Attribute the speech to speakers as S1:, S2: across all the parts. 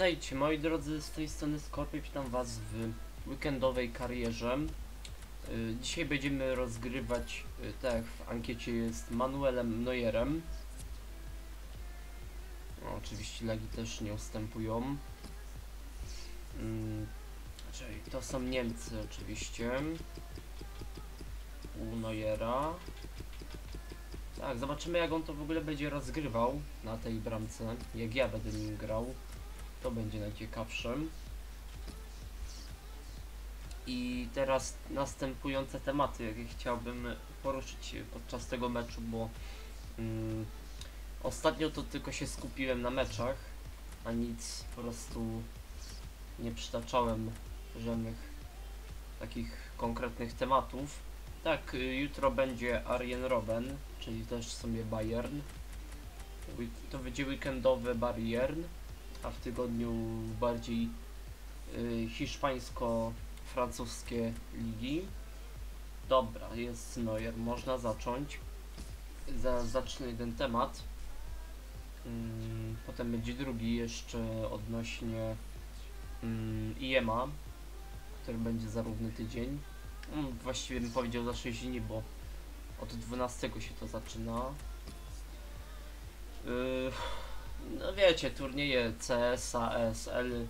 S1: witajcie moi drodzy, z tej strony Skorpion, witam was w weekendowej karierze. Y, Dzisiaj będziemy rozgrywać, tak w ankiecie jest, Manuelem Neuerem. No, oczywiście lagi też nie ustępują. Mm, Czyli to są Niemcy oczywiście. U Neuera. Tak, zobaczymy jak on to w ogóle będzie rozgrywał na tej bramce, jak ja będę nim grał. To będzie najciekawsze. I teraz następujące tematy, jakie chciałbym poruszyć podczas tego meczu, bo mm, ostatnio to tylko się skupiłem na meczach, a nic po prostu nie przytaczałem żadnych takich konkretnych tematów. Tak, jutro będzie Arjen Robben, czyli też w sumie Bayern. To będzie weekendowy Bayern, a w tygodniu bardziej y, hiszpańsko-francuskie ligi. Dobra, jest Neuer, można zacząć. Za, zacznę jeden temat. Ym, potem będzie drugi jeszcze odnośnie ym, IEMA, który będzie za równy tydzień. Mm, Właściwie bym powiedział za 6 dni, bo od 12 się to zaczyna. Yy, no wiecie, turnieje CS, AS, L,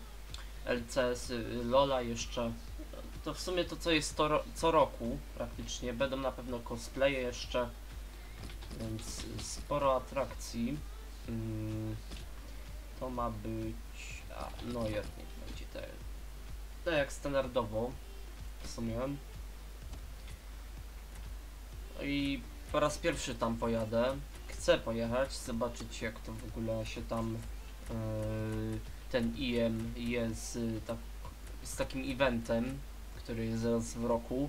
S1: LCS, LOLa jeszcze. To w sumie to co jest to co roku praktycznie. Będą na pewno cosplaye jeszcze. Więc sporo atrakcji. Ym, to ma być... A, Neuer niech będzie tak. Tak jak standardowo w sumie. No I po raz pierwszy tam pojadę. Chcę pojechać, zobaczyć jak to w ogóle się tam yy, ten IM jest y, tak, z takim eventem, który jest raz w roku.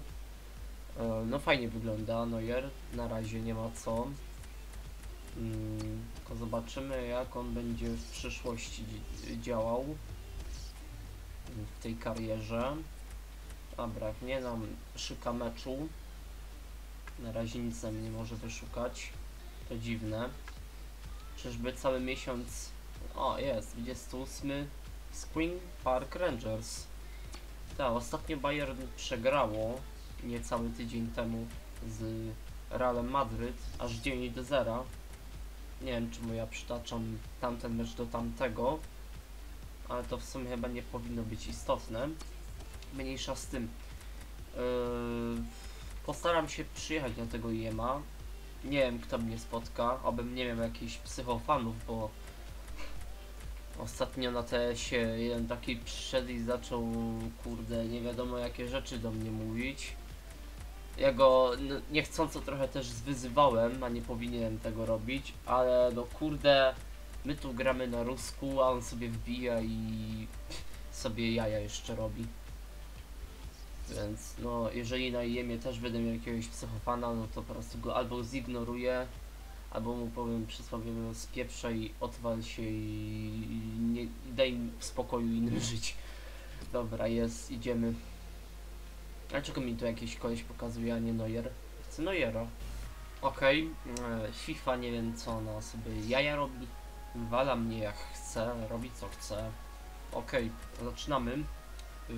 S1: Yy, no fajnie wygląda Neuer, na razie nie ma co. Mm, tylko zobaczymy jak on będzie w przyszłości dzi- działał w tej karierze. Dobra, nie nam szuka meczu. Na razie nic nam nie może wyszukać. To dziwne. Czyżby cały miesiąc... O, jest, 28. Spring Park Rangers. Tak, ostatnio Bayern przegrało niecały tydzień temu z Realem Madryt, aż 9 do 0. Nie wiem, czemu ja przytaczam tamten mecz do tamtego, ale to w sumie chyba nie powinno być istotne. Mniejsza z tym. Yy, postaram się przyjechać na tego IEMA. Nie wiem, kto mnie spotka, abym nie miał jakichś psychofanów, bo ostatnio na TS-ie jeden taki przyszedł i zaczął, kurde, nie wiadomo jakie rzeczy do mnie mówić. Ja go no, niechcąco trochę też zwyzywałem, a nie powinienem tego robić, ale no kurde, my tu gramy na rusku, a on sobie wbija i sobie jaja jeszcze robi. Więc no, jeżeli na IEMie też będę miał jakiegoś psychofana, no to po prostu go albo zignoruję, albo mu powiem pieprza i odwal się i nie, daj w spokoju innym żyć. Dobra, jest, idziemy. Dlaczego mi tu jakiś koleś pokazuje, a nie Neuer? Chcę Neuera. Okej, e, FIFA nie wiem co ona sobie jaja robi. Wala mnie jak chce, robi co chce. Okej, zaczynamy. Yy,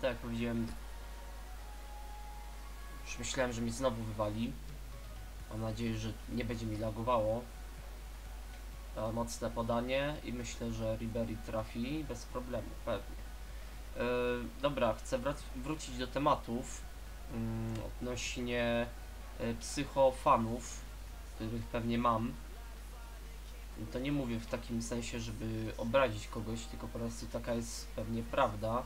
S1: tak jak powiedziałem, już myślałem, że mi znowu wywali. Mam nadzieję, że nie będzie mi lagowało. E, mocne podanie i myślę, że Ribery trafi bez problemu, pewnie. E, dobra, chcę wrócić do tematów mm, odnośnie e, psychofanów, których pewnie mam. To nie mówię w takim sensie, żeby obrazić kogoś, tylko po prostu taka jest pewnie prawda.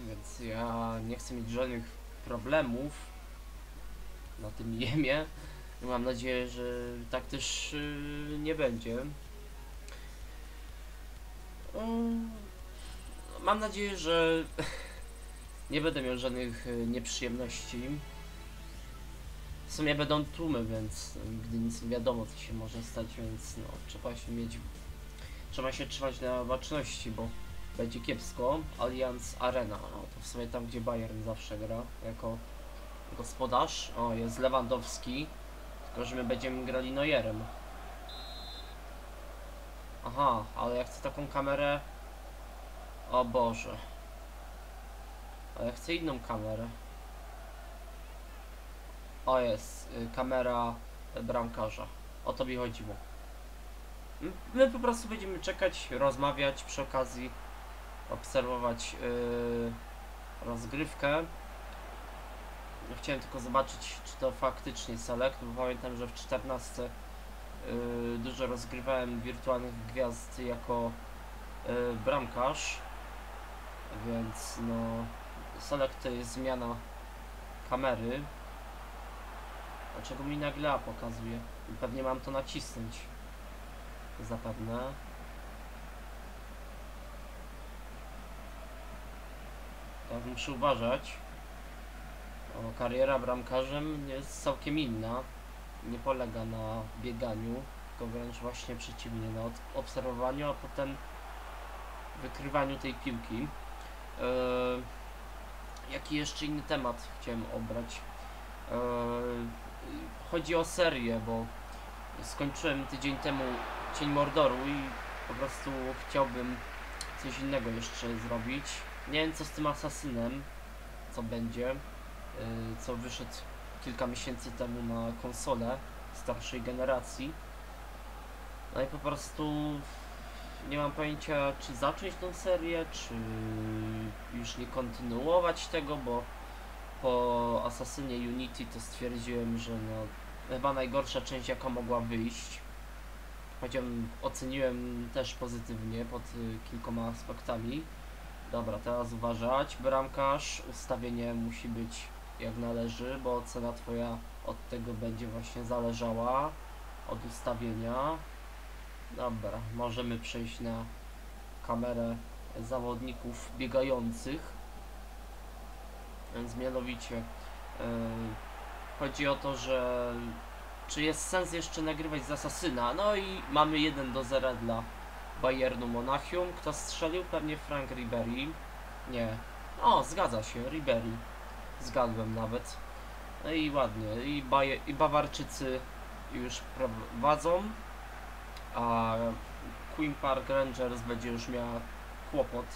S1: Więc ja nie chcę mieć żadnych problemów na tym jemie. Mam nadzieję, że tak też yy, nie będzie. Ym, Mam nadzieję, że nie będę miał żadnych y, nieprzyjemności. W sumie będą tłumy, więc y, gdy nic nie wiadomo, co się może stać, więc no, trzeba się mieć. Trzeba się trzymać na baczności, bo będzie kiepsko. Allianz Arena, no to w sumie tam, gdzie Bayern zawsze gra jako gospodarz. O, jest Lewandowski, tylko że my będziemy grali Neuerem. Aha, ale ja chcę taką kamerę. O Boże. A ja chcę inną kamerę. O jest, y, kamera bramkarza. O to mi chodziło. My po prostu będziemy czekać, rozmawiać przy okazji, obserwować y, rozgrywkę. Chciałem tylko zobaczyć, czy to faktycznie select, bo pamiętam, że w 14 y, dużo rozgrywałem wirtualnych gwiazd jako y, bramkarz, więc no select to jest zmiana kamery. Dlaczego mi nagle pokazuje? Pewnie mam to nacisnąć. Zapewne. Tak muszę uważać. O, kariera bramkarzem jest całkiem inna. Nie polega na bieganiu, tylko wręcz właśnie przeciwnie, na obserwowaniu, a potem wykrywaniu tej piłki. Eee, jaki jeszcze inny temat chciałem obrać? Eee, chodzi o serię, bo skończyłem tydzień temu Cień Mordoru i po prostu chciałbym coś innego jeszcze zrobić. Nie wiem co z tym asasynem, co będzie, yy, co wyszedł kilka miesięcy temu na konsolę starszej generacji. No i po prostu nie mam pojęcia, czy zacząć tą serię, czy już nie kontynuować tego, bo po Asasynie Unity to stwierdziłem, że no, chyba najgorsza część jaka mogła wyjść. Chociaż oceniłem też pozytywnie pod y, kilkoma aspektami. Dobra, teraz uważać. Bramkarz, ustawienie musi być jak należy, bo ocena twoja od tego będzie właśnie zależała. Od ustawienia. Dobra, możemy przejść na kamerę zawodników biegających. Więc mianowicie yy, chodzi o to, że czy jest sens jeszcze nagrywać z Asasyna? No i mamy 1 do 0 dla Bayernu Monachium. Kto strzelił? Pewnie Frank Ribery. Nie. O, zgadza się, Ribery. Zgadłem nawet. No i ładnie. I, i Bawarczycy już prowadzą. A Queen Park Rangers będzie już miała kłopot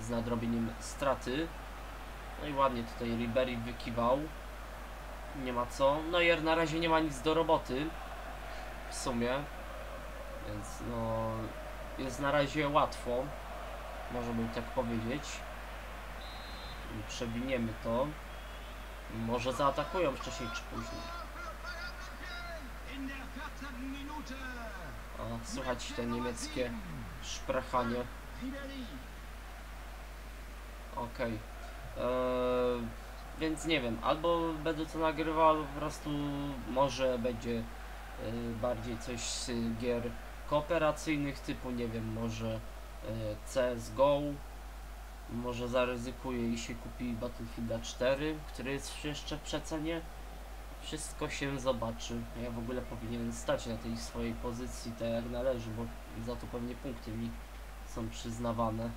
S1: z nadrobieniem straty. No i ładnie tutaj Ribery wykiwał. Nie ma co. Neuer na razie nie ma nic do roboty. W sumie. Więc no... Jest na razie łatwo. Można by tak powiedzieć. I Przewiniemy to. Może zaatakują wcześniej czy później. A, słychać te niemieckie szprachanie. Okej. Eee, więc nie wiem, albo będę to nagrywał, po prostu może będzie yy, bardziej coś z gier kooperacyjnych typu, nie wiem, może yy, CSGO. Może zaryzykuję i się kupi Battlefielda 4, który jest jeszcze w przecenie. Wszystko się zobaczy. Ja w ogóle powinienem stać na tej swojej pozycji tak jak należy, bo za to pewnie punkty mi są przyznawane.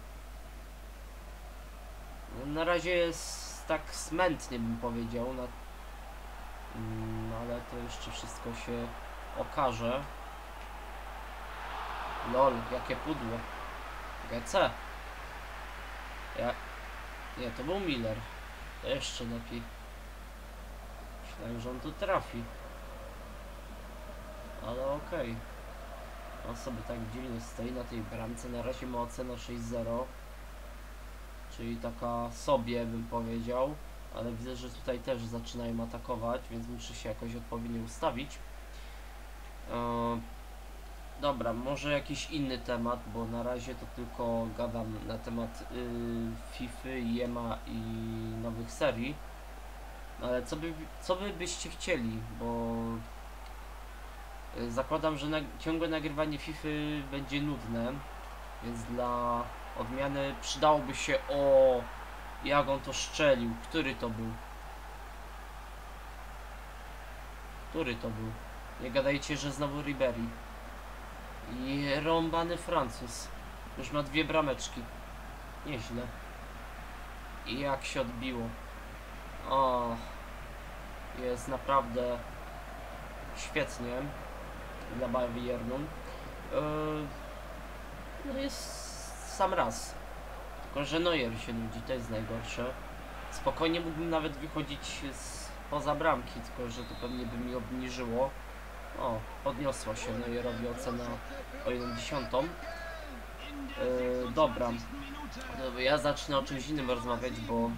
S1: Na razie jest tak smętnie bym powiedział. Mm, ale to jeszcze wszystko się okaże. Lol, jakie pudło. GC. Ja... Nie, to był Miller. To jeszcze lepiej. Myślałem, że on tu trafi. Ale okej. On sobie tak dziwnie stoi na tej bramce. Na razie ma ocenę 6-0 czyli taka sobie bym powiedział, ale widzę, że tutaj też zaczynają atakować, więc muszę się jakoś odpowiednio ustawić. E, dobra, może jakiś inny temat, bo na razie to tylko gadam na temat y, FIFA, Jema i nowych serii. Ale co by, co by byście chcieli, bo y, zakładam, że na, ciągłe nagrywanie FIFA będzie nudne, więc dla odmiany przydałoby się o jak on to szczelił. Który to był? Który to był? Nie gadajcie, że znowu Ribery. I rąbany Francuz. Już ma dwie brameczki. Nieźle. I jak się odbiło. O, jest naprawdę świetnie dla Bayernu. Yy, no jest sam raz. Tylko, że Neuer się nudzi, to jest najgorsze. Spokojnie mógłbym nawet wychodzić z poza bramki, tylko że to pewnie by mi obniżyło. O, podniosła się Neuerowi ocena o 1,10. Yy, dobra, Dobra, ja zacznę o czymś innym rozmawiać, bo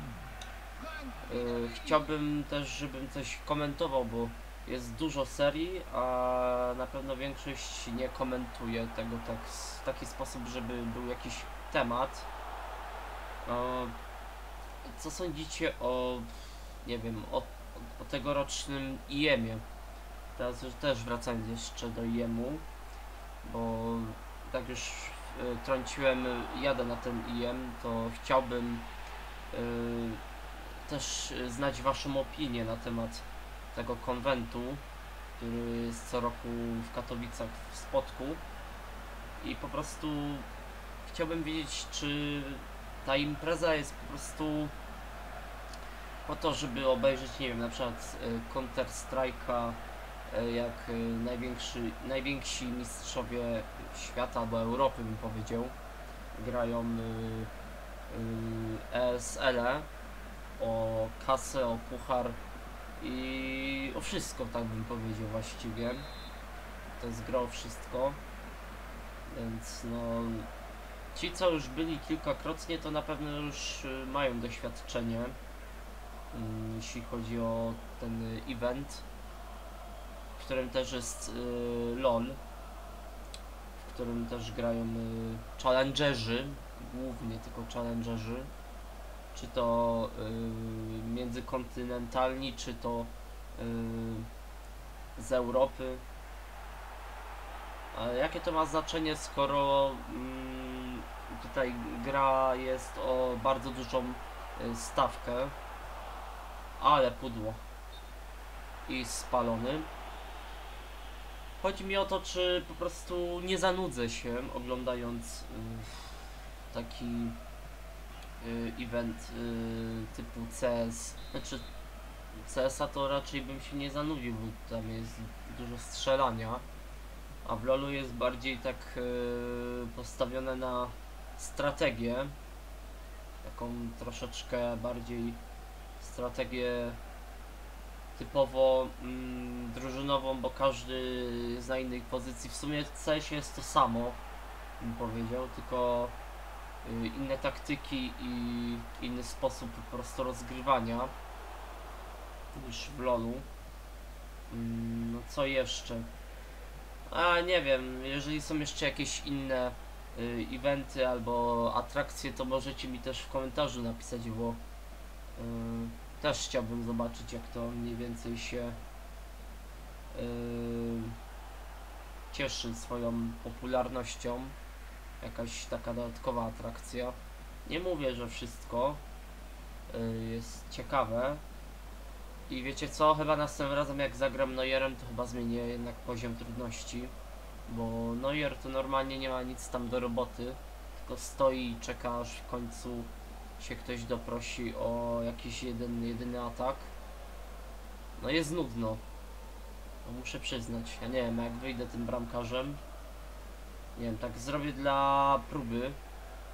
S1: yy, chciałbym też, żebym coś komentował, bo jest dużo serii, a na pewno większość nie komentuje tego tak, w taki sposób, żeby był jakiś temat. Yy, co sądzicie o, nie wiem, o, o tegorocznym IEM-ie? Teraz już też wracając jeszcze do IEM-u, bo tak już y, trąciłem, jadę na ten IEM, to chciałbym y, też znać Waszą opinię na temat tego konwentu, który jest co roku w Katowicach w Spodku i po prostu chciałbym wiedzieć, czy ta impreza jest po prostu po to, żeby obejrzeć, nie wiem, na przykład y, Counter Strike'a, y, jak y, największy, najwięksi mistrzowie świata albo Europy bym powiedział, grają y, y, ESL-e o kasę, o puchar i o wszystko, tak bym powiedział właściwie. To jest gra o wszystko. Więc no, ci co już byli kilkakrotnie, to na pewno już mają doświadczenie, mm, jeśli chodzi o ten event, którym też jest y, LOL, w którym też grają y, challengerzy, głównie tylko challengerzy, czy to y, międzykontynentalni, czy to y, z Europy. Ale jakie to ma znaczenie, skoro mm, tutaj gra jest o bardzo dużą y, stawkę, ale pudło i spalony. Chodzi mi o to, czy po prostu nie zanudzę się oglądając y, taki y, event y, typu CS. Znaczy CS-a to raczej bym się nie zanudził, bo tam jest dużo strzelania. A w LoLu jest bardziej tak y, postawione na strategię. Taką troszeczkę bardziej strategię typowo mm, drużynową, bo każdy zna innej pozycji. W sumie w CS jest to samo, bym powiedział, tylko y, inne taktyki i inny sposób po prostu rozgrywania niż w LoLu. Mm, no co jeszcze? A nie wiem, jeżeli są jeszcze jakieś inne y, eventy albo atrakcje, to możecie mi też w komentarzu napisać, bo y, też chciałbym zobaczyć jak to mniej więcej się y, cieszy swoją popularnością. Jakaś taka dodatkowa atrakcja. Nie mówię, że wszystko y, jest ciekawe. I wiecie co, chyba następnym razem jak zagram Neuerem, to chyba zmienię jednak poziom trudności. Bo Neuer to normalnie nie ma nic tam do roboty, tylko stoi i czeka aż w końcu się ktoś doprosi o jakiś jeden, jedyny atak. No jest nudno. No muszę przyznać. Ja nie wiem, jak wyjdę tym bramkarzem. Nie wiem, tak zrobię dla próby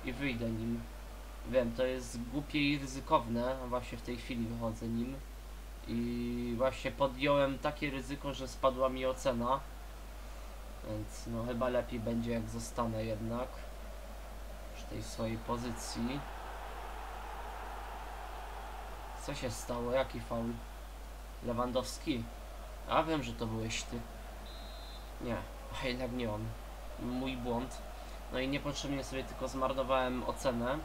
S1: i wyjdę nim. Wiem, to jest głupie i ryzykowne, właśnie w tej chwili wychodzę nim. I właśnie podjąłem takie ryzyko, że spadła mi ocena. Więc no chyba lepiej będzie jak zostanę jednak przy tej swojej pozycji. Co się stało? Jaki faul? Lewandowski. A wiem, że to byłeś ty. Nie, a jednak nie on. Mój błąd. No i niepotrzebnie sobie tylko zmarnowałem ocenę.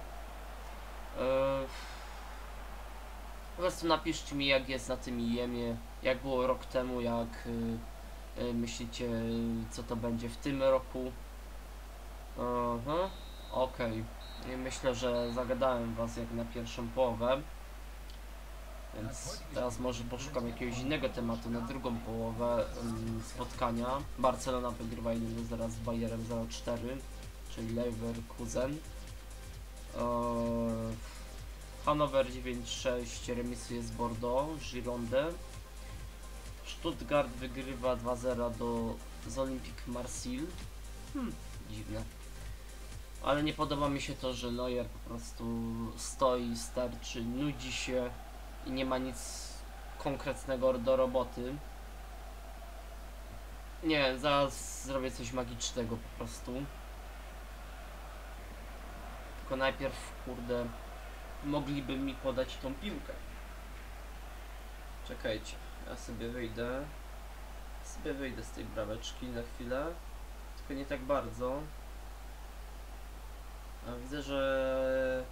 S1: Yy... Po prostu napiszcie mi jak jest na tym IEM-ie, jak było rok temu, jak y, y, myślicie co to będzie w tym roku. Aha, okej. I Myślę, że zagadałem was jak na pierwszą połowę. Więc teraz może poszukam jakiegoś innego tematu na drugą połowę ym, spotkania. Barcelona wygrywa 1-0 z Bayerem 0-4, czyli Leverkusen. Eee, Hannover 9-6 remisuje z Bordeaux, Gironde. Stuttgart wygrywa 2-0 do, z Olympique Marseille. Hmm, dziwne. Ale nie podoba mi się to, że Neuer po prostu stoi, sterczy, nudzi się i nie ma nic konkretnego do roboty. Nie, zaraz zrobię coś magicznego po prostu. Tylko najpierw, kurde, mogliby mi podać tą piłkę. Czekajcie, ja sobie wyjdę. Sobie wyjdę z tej brameczki na chwilę. Tylko nie tak bardzo. A widzę, że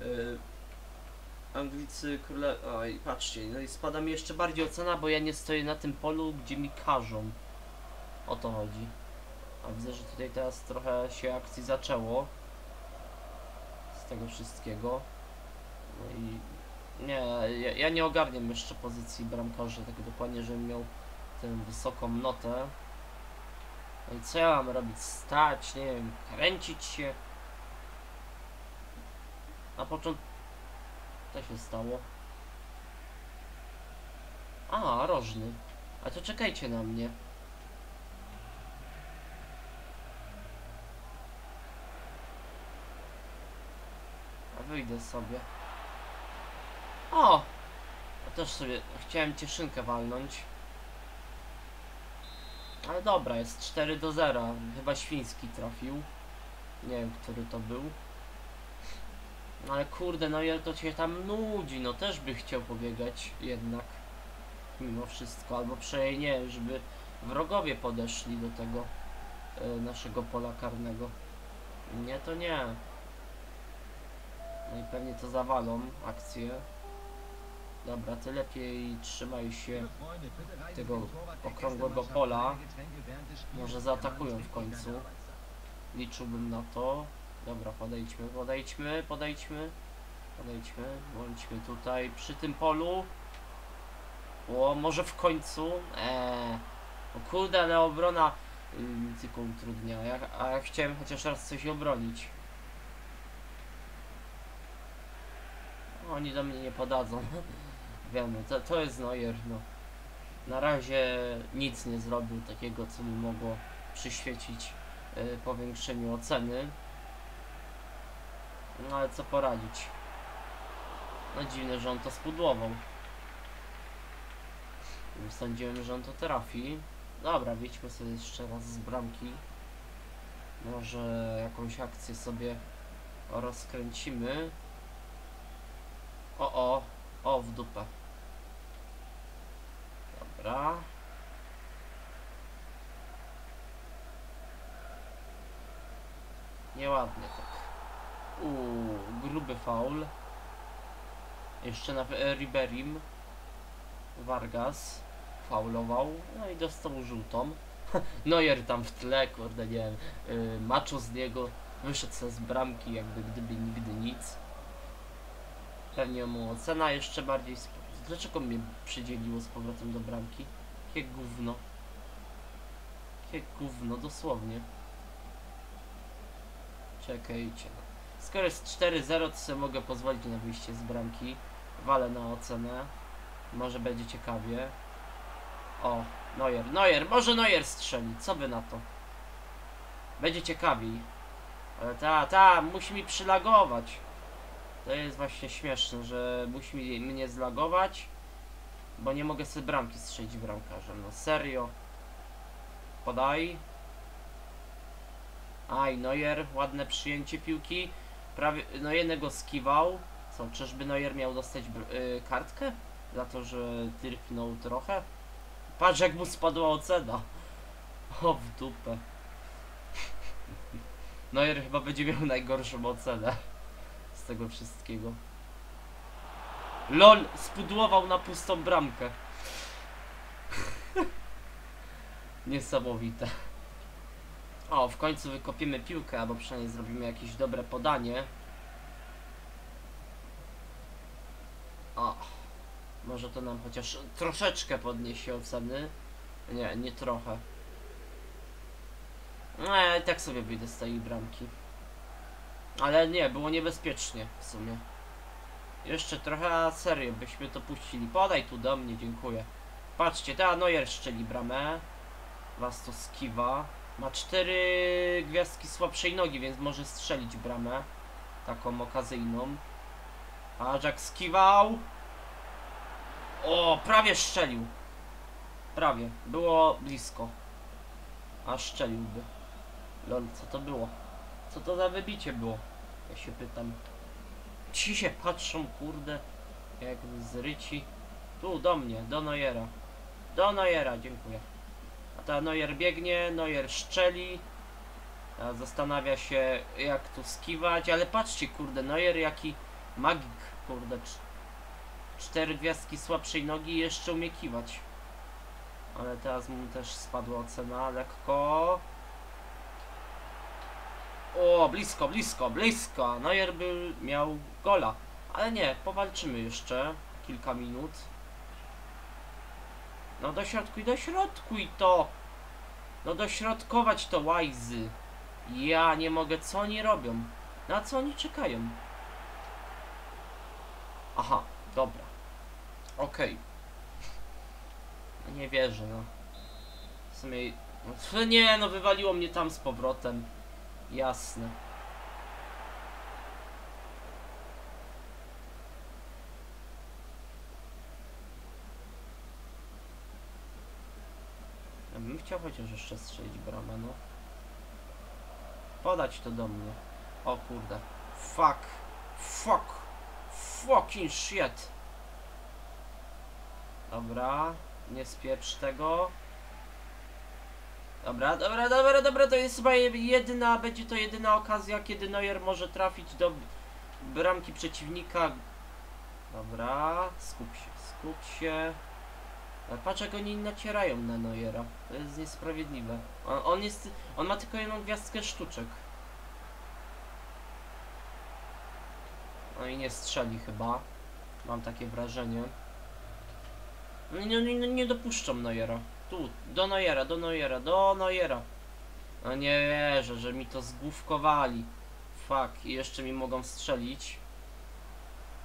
S1: y, Anglicy króle... Oj, patrzcie, no i spada mi jeszcze bardziej ocena, bo ja nie stoję na tym polu, gdzie mi każą. O to chodzi. A widzę, że tutaj teraz trochę się akcji zaczęło. Z tego wszystkiego. No i... Nie, ja, ja nie ogarniam jeszcze pozycji bramkarza tak dokładnie, żebym miał tę wysoką notę. No i co ja mam robić? Stać, nie wiem, kręcić się. Na początku... Co się stało? A, rożny. A to czekajcie na mnie. A wyjdę sobie. O! Ja też sobie chciałem cieszynkę walnąć. Ale dobra, jest 4 do 0. Chyba Świński trafił. Nie wiem, który to był. No ale kurde, no ja to cię tam nudzi, no też by chciał pobiegać jednak. Mimo wszystko, albo przynajmniej nie, żeby wrogowie podeszli do tego e, naszego pola karnego. Nie, to nie. No i pewnie to zawalą akcję. Dobra, ty lepiej trzymaj się tego okrągłego pola. Może zaatakują w końcu. Liczyłbym na to. Dobra, podejdźmy, podejdźmy, podejdźmy. Podejdźmy, bądźmy tutaj przy tym polu. O, może w końcu. Eee. O kurde, ale obrona yy, mi tylko utrudnia. Ja, a ja chciałem chociaż raz coś obronić. Oni do mnie nie podadzą. Wiemy, to, to jest Neuer, no. Na razie nic nie zrobił takiego, co by mogło przyświecić y, powiększeniu oceny. No ale co poradzić. No dziwne, że on to spudłował. Sądziłem, że on to trafi. Dobra, wyjdźmy sobie jeszcze raz z bramki. Może jakąś akcję sobie rozkręcimy. O, o, o, w dupę. Dobra. Nieładnie tak. Uuu, gruby faul. Jeszcze na e, Riberim. Vargas faulował, no i dostał żółtą. Neuer tam w tle, kurde, nie wiem, yy, maczo z niego, wyszedł sobie z bramki, jakby gdyby nigdy nic. Pewnie mu ocena jeszcze bardziej... Dlaczego mnie przydzieliło z powrotem do bramki? Jakie gówno. Jakie gówno, dosłownie. Czekajcie. Skoro jest 4-0, to sobie mogę pozwolić na wyjście z bramki. Walę na ocenę. Może będzie ciekawie. O, Neuer. Neuer, może Neuer strzeli. Co by na to? Będzie ciekawiej. Ale ta, ta, musi mi przylagować. To jest właśnie śmieszne, że musi mi, mnie zlagować, bo nie mogę sobie bramki strzelić bramkarzem. No serio. Podaj. Aj, Neuer, ładne przyjęcie piłki. Prawie, no jednego skiwał. Co, czyżby Neuer miał dostać br- y, kartkę? Za to, że tyrknął trochę? Patrz jak mu spadła ocena. O, w dupę. Neuer chyba będzie miał najgorszą ocenę z tego wszystkiego. LOL spudłował na pustą bramkę. Niesamowite. O, w końcu wykopiemy piłkę, albo przynajmniej zrobimy jakieś dobre podanie. O, może to nam chociaż troszeczkę podniesie oceny. Nie, nie trochę. Nie, i tak sobie wyjdę z tej bramki. Ale nie, było niebezpiecznie w sumie. Jeszcze trochę, a serio, byśmy to puścili. Podaj tu do mnie, dziękuję. Patrzcie, ta Neuer szczeli bramę. Was to skiwa. Ma cztery gwiazdki słabszej nogi, więc może strzelić bramę. Taką okazyjną. A Jack skiwał. O, prawie strzelił. Prawie. Było blisko. A strzeliłby. Lol, co to było? Co to za wybicie było? Ja się pytam. Ci się patrzą, kurde, jak zryci. Tu, do mnie, do Nojera. Do Nojera, dziękuję. Ta Nojer biegnie, Nojer szczeli. Zastanawia się, jak tu skiwać, ale patrzcie, kurde, Nojer jaki magik, kurde. cz- Cztery gwiazdki słabszej nogi jeszcze umie kiwać. Ale teraz mu też spadła ocena lekko. O, blisko, blisko, blisko. Neuer by miał gola. Ale nie, powalczymy jeszcze kilka minut. No dośrodkuj, dośrodkuj to! No dośrodkować to łajzy. Ja nie mogę, co oni robią? Na co oni czekają? Aha, dobra. Okej. No Nie wierzę, no. W sumie... No, nie, no wywaliło mnie tam z powrotem. Jasne. Chciał chociaż jeszcze strzelić bramę, no. Podać to do mnie. O kurde. Fuck. Fuck. Fucking shit. Dobra. Nie spieprz tego. Dobra, dobra, dobra, dobra, to jest chyba je- jedyna, będzie to jedyna okazja, kiedy Neuer może trafić do bramki przeciwnika. Dobra, skup się, skup się. Patrz jak oni nacierają na Neuera. To jest niesprawiedliwe. On, on jest, on ma tylko jedną gwiazdkę sztuczek. No i nie strzeli chyba. Mam takie wrażenie. No nie, nie, nie, nie dopuszczą Neuera. Tu, do Neuera, do Neuera, do Neuera. No nie wierzę, że mi to zgłówkowali. Fuck, i jeszcze mi mogą strzelić.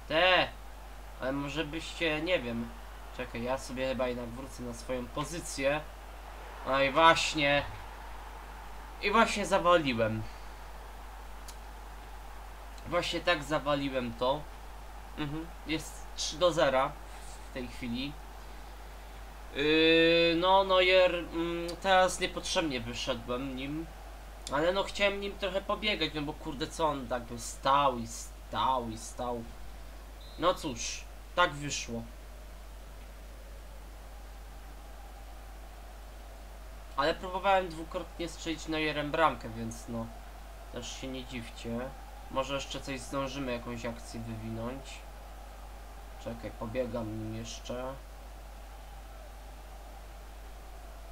S1: Te! Ale może byście, nie wiem. Czekaj, ja sobie chyba jednak wrócę na swoją pozycję. No i właśnie. I właśnie zawaliłem. Właśnie tak zawaliłem to. Mhm. Jest 3 do 0 w tej chwili. Yy, no, Neuer, mm, teraz niepotrzebnie wyszedłem nim, ale no chciałem nim trochę pobiegać, no bo kurde co on tak by stał i stał i stał. No cóż, tak wyszło. Ale próbowałem dwukrotnie strzelić Neuerem bramkę, więc no, też się nie dziwcie. Może jeszcze coś zdążymy, jakąś akcję wywinąć. Czekaj, pobiegam nim jeszcze.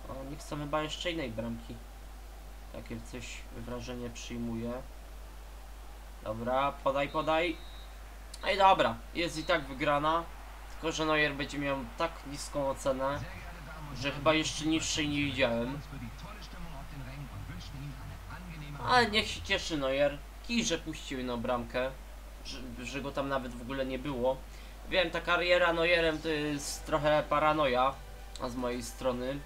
S1: O, nie chcę chyba jeszcze innej bramki. Takie coś wrażenie przyjmuje. Dobra, podaj, podaj. No i dobra, jest i tak wygrana. Tylko, że Neuer będzie miał tak niską ocenę, że chyba jeszcze niższej nie widziałem. Ale niech się cieszy Neuer. Kij, że puścił jedną bramkę. Że, że go tam nawet w ogóle nie było. Wiem, ta kariera Neuerem to jest trochę paranoja. Z mojej strony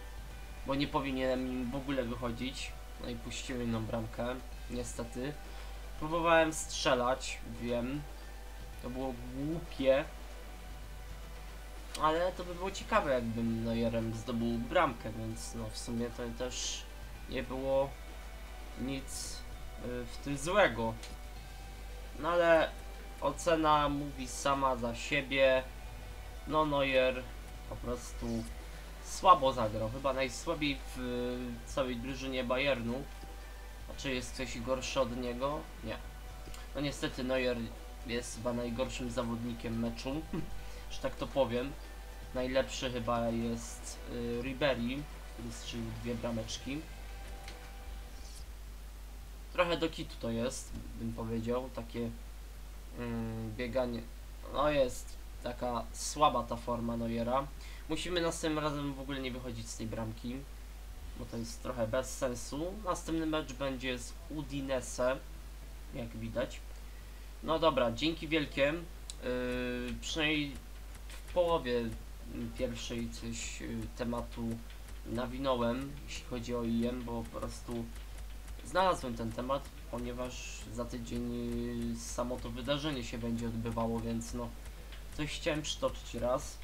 S1: bo nie powinienem nim w ogóle wychodzić. No i puściłem jedną bramkę, niestety. Próbowałem strzelać, wiem. To było głupie. Ale to by było ciekawe, jakbym Neuerem zdobył bramkę, więc no w sumie to też nie było nic y, w tym złego. No ale ocena mówi sama za siebie. No Neuer po prostu słabo zagrał, chyba najsłabiej w całej drużynie Bayernu. A czy jest ktoś gorszy od niego? Nie. No niestety Neuer jest chyba najgorszym zawodnikiem meczu, że tak to powiem. Najlepszy chyba jest y, Ribery, który strzelił dwie brameczki. Trochę do kitu to jest, bym powiedział, takie mm, bieganie. No jest taka słaba ta forma Neuera. Musimy następnym razem w ogóle nie wychodzić z tej bramki, bo to jest trochę bez sensu. Następny mecz będzie z Udinese, jak widać. No dobra, dzięki wielkie. Yy, przynajmniej w połowie pierwszej coś yy, tematu nawinąłem, jeśli chodzi o IM, bo po prostu znalazłem ten temat, ponieważ za tydzień y, samo to wydarzenie się będzie odbywało, więc no coś chciałem przytoczyć raz.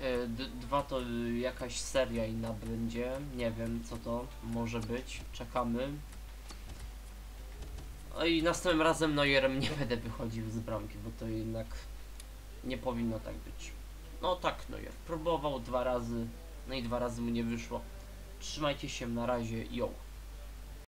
S1: Y, d- Dwa to y, jakaś seria inna będzie, nie wiem co to może być, czekamy. No i następnym razem Neuerem nie będę wychodził z bramki, bo to jednak nie powinno tak być. No tak Neuer, próbował dwa razy, no i dwa razy mu nie wyszło. Trzymajcie się, na razie, yo.